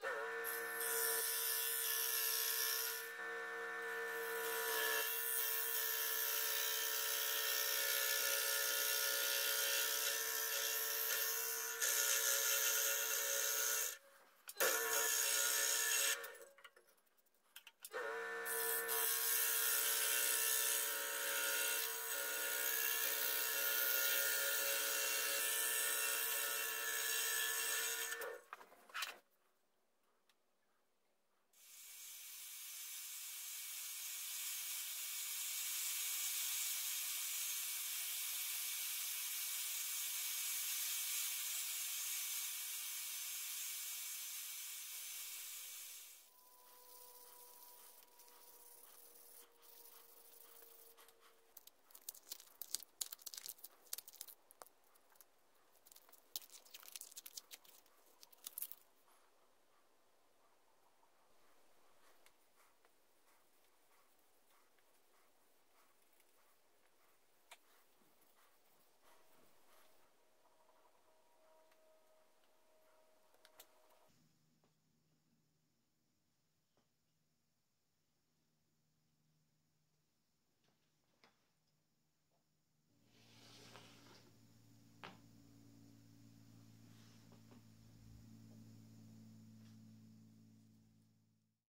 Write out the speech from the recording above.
Spurs.